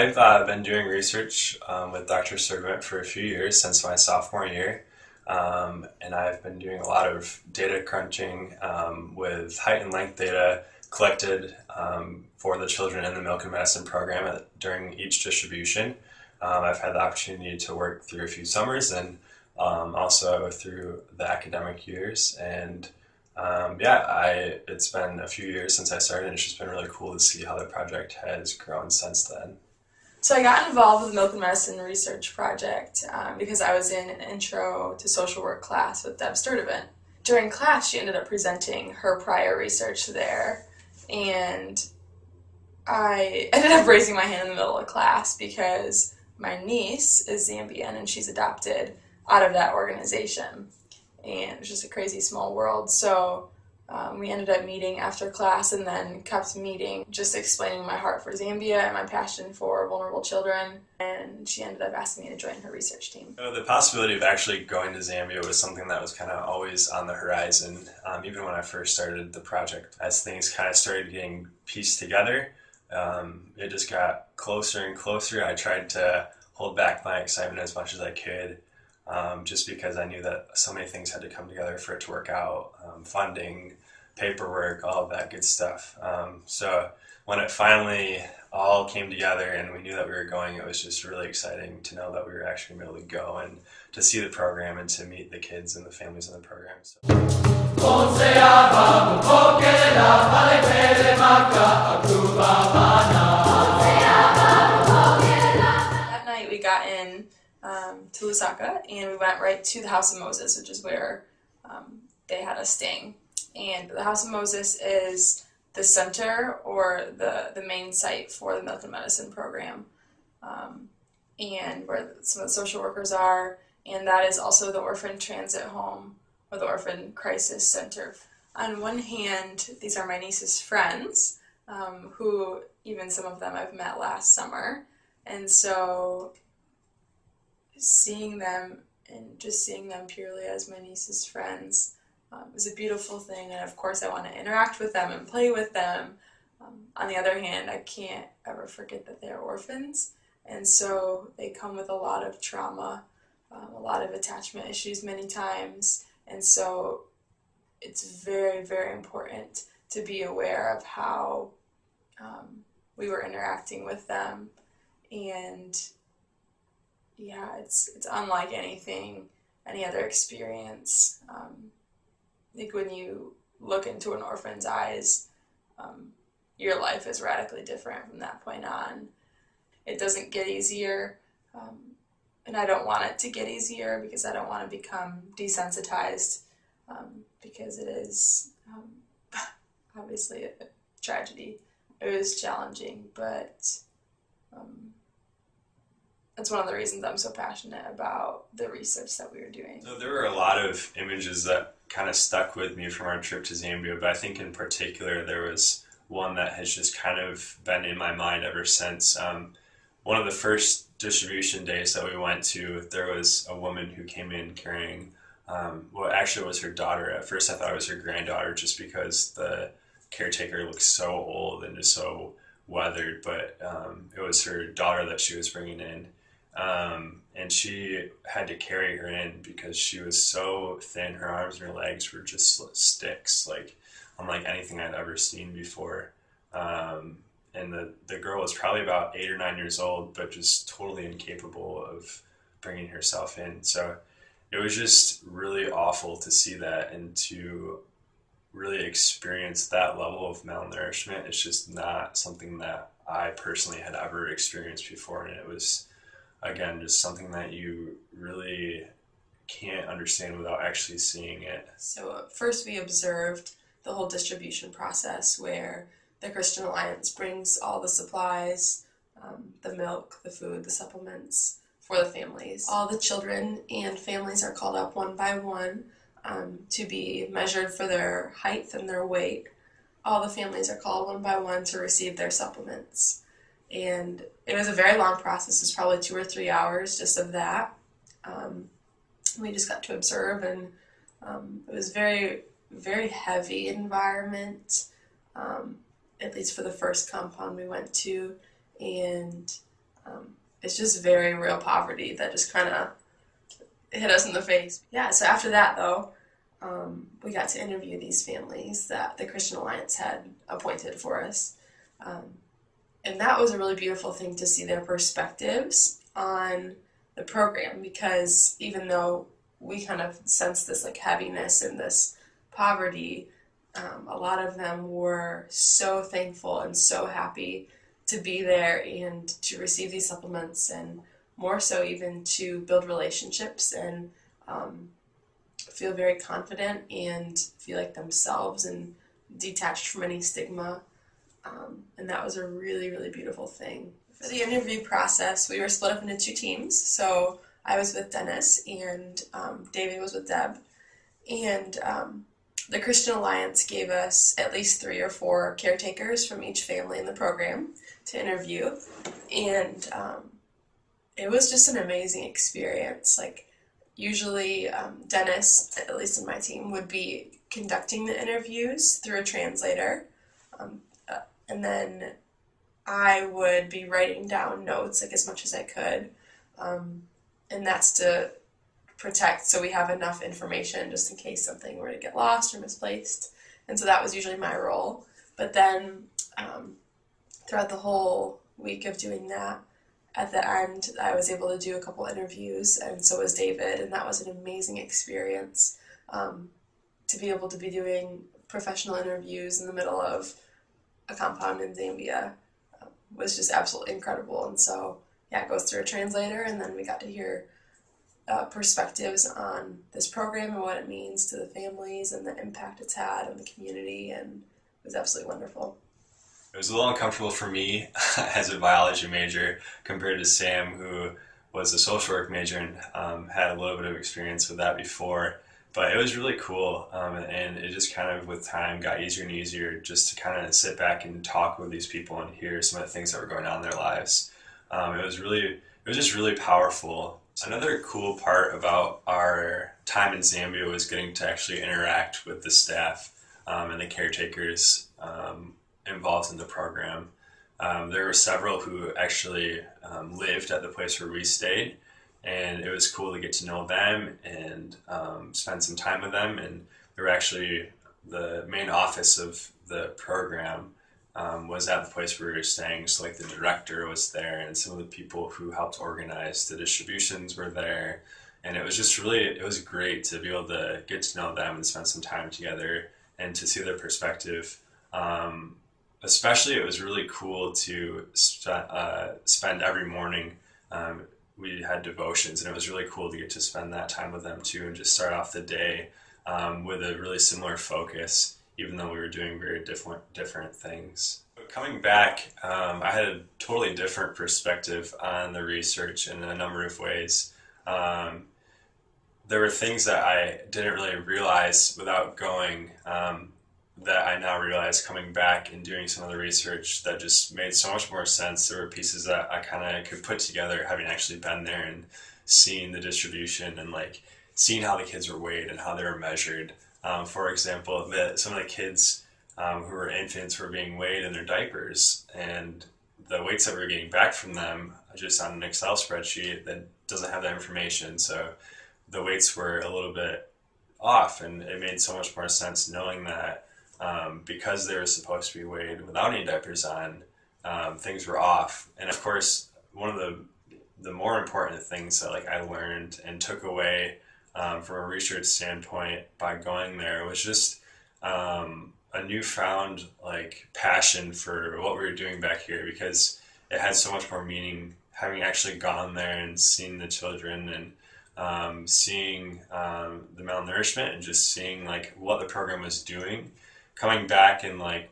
I've uh, been doing research um, with Dr. Sturtevant for a few years since my sophomore year. Um, and I've been doing a lot of data crunching um, with height and length data collected um, for the children in the milk and medicine program at, during each distribution. Um, I've had the opportunity to work through a few summers and um, also through the academic years. And um, yeah, I it's been a few years since I started, and it's just been really cool to see how the project has grown since then. So I got involved with the Milk and Medicine Research Project um, because I was in an intro to social work class with Deb Sturtevant. During class, she ended up presenting her prior research there, and I ended up raising my hand in the middle of class because my niece is Zambian and she's adopted out of that organization. And it was just a crazy small world. So um, we ended up meeting after class and then kept meeting, just explaining my heart for Zambia and my passion for vulnerable children. And she ended up asking me to join her research team. The possibility of actually going to Zambia was something that was kind of always on the horizon, um, even when I first started the project. As things kind of started getting pieced together, um, it just got closer and closer. I tried to hold back my excitement as much as I could. Um, just because I knew that so many things had to come together for it to work out um, funding, paperwork, all of that good stuff. Um, so when it finally all came together and we knew that we were going, it was just really exciting to know that we were actually going to be able to go and to see the program and to meet the kids and the families in the program. That night we got in um, to Lusaka and we went right to the House of Moses, which is where um, they had us staying. And the House of Moses is the center or the, the main site for the Milk and Medicine program, um, and where some of the social workers are. And that is also the orphan transit home or the orphan crisis center. On one hand, these are my niece's friends, um, who even some of them I've met last summer. And so seeing them and just seeing them purely as my niece's friends um, is a beautiful thing. And of course, I want to interact with them and play with them. Um, on the other hand, I can't ever forget that they're orphans. And so they come with a lot of trauma, um, a lot of attachment issues many times. And so it's very, very important to be aware of how um, we were interacting with them. And yeah, it's it's unlike anything, any other experience. Um, think when you look into an orphan's eyes, um, your life is radically different from that point on. It doesn't get easier, um, and I don't want it to get easier because I don't want to become desensitized um, because it is um, obviously a tragedy. It was challenging, but um, that's one of the reasons I'm so passionate about the research that we were doing. So there were a lot of images that kind of stuck with me from our trip to Zambia, but I think in particular there was one that has just kind of been in my mind ever since. Um, one of the first distribution days that we went to, there was a woman who came in carrying, um, well, actually, it was her daughter. At first, I thought it was her granddaughter just because the caretaker looked so old and just so weathered, but um, it was her daughter that she was bringing in. Um, and she had to carry her in because she was so thin. Her arms and her legs were just sticks, like unlike anything I'd ever seen before. Um, and the, the girl was probably about eight or nine years old, but just totally incapable of bringing herself in. So it was just really awful to see that and to really experience that level of malnourishment. It's just not something that I personally had ever experienced before. And it was, again, just something that you really can't understand without actually seeing it. So, first, we observed the whole distribution process where the Christian Alliance brings all the supplies, um, the milk, the food, the supplements for the families. All the children and families are called up one by one um, to be measured for their height and their weight. All the families are called one by one to receive their supplements. And it was a very long process. It was probably two or three hours just of that. Um, we just got to observe, and um, it was very, very heavy environment. Um, at least for the first compound we went to, and Um, it's just very real poverty that just kind of hit us in the face. Yeah, so after that, though, um, we got to interview these families that the Christian Alliance had appointed for us. And that was a really beautiful thing to see their perspectives on the program because even though we kind of sensed this like heaviness and this poverty, um, a lot of them were so thankful and so happy to be there and to receive these supplements and more so even to build relationships and um, feel very confident and feel like themselves and detached from any stigma. Um, and that was a really, really beautiful thing. For the interview process, we were split up into two teams. So I was with Dennis and um, David was with Deb. And um, the Christian Alliance gave us at least three or four caretakers from each family in the program to interview. And um, it was just an amazing experience. Like, usually, um, Dennis, at least in my team, would be conducting the interviews through a translator. Um, and then I would be writing down notes, like, as much as I could. Um, and that's to protect so we have enough information just in case something were to get lost or misplaced. And so that was usually my role. But then um, throughout the whole week of doing that, at the end, I was able to do a couple interviews, and so was David, and that was an amazing experience um, to be able to be doing professional interviews in the middle of a compound in Zambia uh, was just absolutely incredible. And so, yeah, it goes through a translator, and then we got to hear uh, perspectives on this program and what it means to the families and the impact it's had on the community, and it was absolutely wonderful. It was a little uncomfortable for me as a biology major compared to Sam, who was a social work major and um, had a little bit of experience with that before. But it was really cool, um, and it just kind of with time got easier and easier just to kind of sit back and talk with these people and hear some of the things that were going on in their lives. Um, it was really, it was just really powerful. Another cool part about our time in Zambia was getting to actually interact with the staff um, and the caretakers um, involved in the program. Um, there were several who actually um, lived at the place where we stayed, and it was cool to get to know them and um, spend some time with them. And they were actually the main office of the program um, was at the place where we were staying. So, like the director was there, and some of the people who helped organize the distributions were there. And it was just really, it was great to be able to get to know them and spend some time together and to see their perspective. Um, especially it was really cool to uh, spend every morning. Um, we had devotions, and it was really cool to get to spend that time with them too, and just start off the day um, with a really similar focus, even though we were doing very different different things. But coming back, um, I had a totally different perspective on the research in a number of ways. Um, there were things that I didn't really realize without going um, that I now realize coming back and doing some of the research that just made so much more sense. There were pieces that I kind of could put together having actually been there and seen the distribution and like seeing how the kids were weighed and how they were measured. Um, for example, that some of the kids um, who were infants were being weighed in their diapers, and the weights that we were getting back from them just on an Excel spreadsheet that doesn't have that information. So the weights were a little bit off, and it made so much more sense knowing that um, because they were supposed to be weighed without any diapers on, um, things were off. And of course, one of the the more important things that like I learned and took away um, from a research standpoint by going there was just um, a newfound like passion for what we were doing back here because it had so much more meaning having actually gone there and seen the children and um, seeing um, the malnourishment and just seeing like what the program was doing coming back and like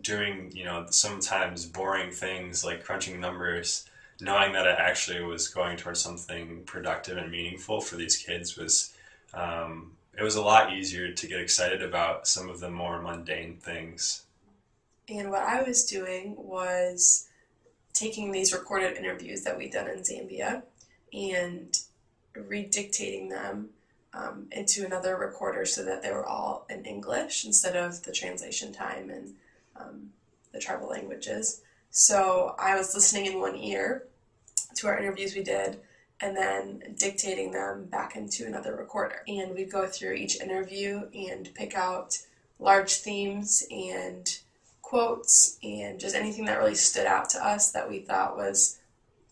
doing you know sometimes boring things like crunching numbers knowing that it actually was going towards something productive and meaningful for these kids was um, it was a lot easier to get excited about some of the more mundane things. And what i was doing was taking these recorded interviews that we'd done in zambia and redictating them um, into another recorder so that they were all in English instead of the translation time and um, the tribal languages. So I was listening in one ear to our interviews we did and then dictating them back into another recorder. And we'd go through each interview and pick out large themes and quotes and just anything that really stood out to us that we thought was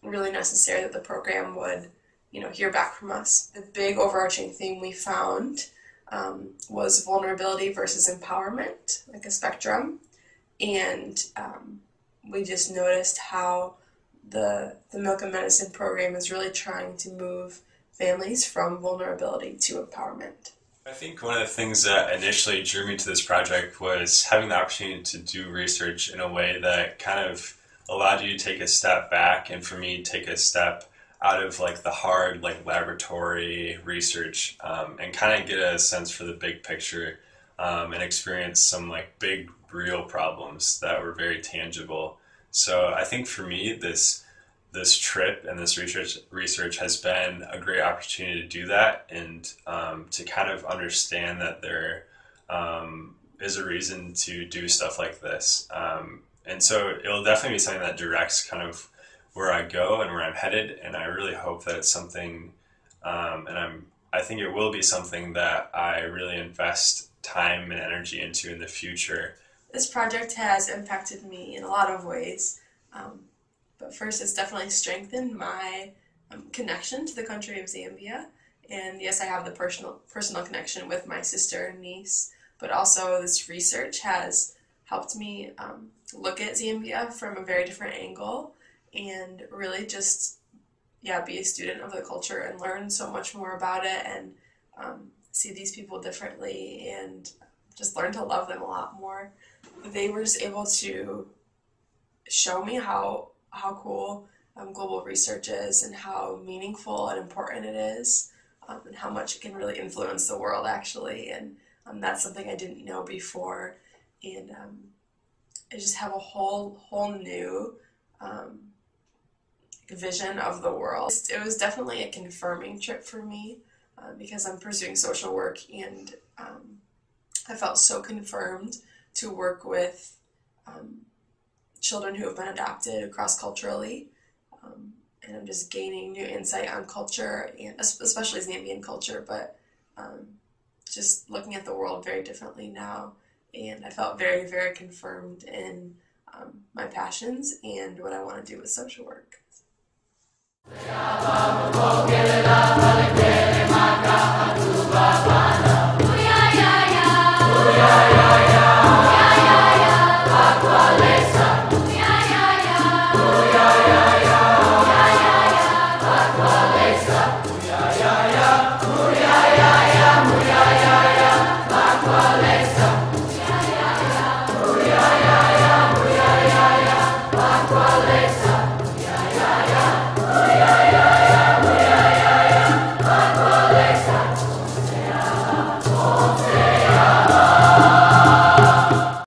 really necessary that the program would, you know, hear back from us. The big overarching theme we found um, was vulnerability versus empowerment, like a spectrum. And um, we just noticed how the the Milk and Medicine program is really trying to move families from vulnerability to empowerment. I think one of the things that initially drew me to this project was having the opportunity to do research in a way that kind of allowed you to take a step back and for me take a step out of like the hard like laboratory research um, and kind of get a sense for the big picture um, and experience some like big real problems that were very tangible so I think for me, this this trip and this research research has been a great opportunity to do that and um, to kind of understand that there um, is a reason to do stuff like this. Um, and so it'll definitely be something that directs kind of where I go and where I'm headed. And I really hope that it's something, um, and I'm I think it will be something that I really invest time and energy into in the future this project has impacted me in a lot of ways. Um, but first, it's definitely strengthened my um, connection to the country of Zambia. And yes, I have the personal personal connection with my sister and niece, but also this research has helped me um, look at Zambia from a very different angle and really just yeah be a student of the culture and learn so much more about it and um, see these people differently and just learn to love them a lot more. They were just able to show me how how cool um, global research is and how meaningful and important it is um, and how much it can really influence the world actually. And um, that's something I didn't know before. And um, I just have a whole whole new um, vision of the world. It was definitely a confirming trip for me uh, because I'm pursuing social work and um, I felt so confirmed to work with um, children who have been adopted cross culturally. Um, and I'm just gaining new insight on culture, and especially Zambian culture, but um, just looking at the world very differently now. And I felt very, very confirmed in um, my passions and what I want to do with social work. Yeah, yeah, yeah.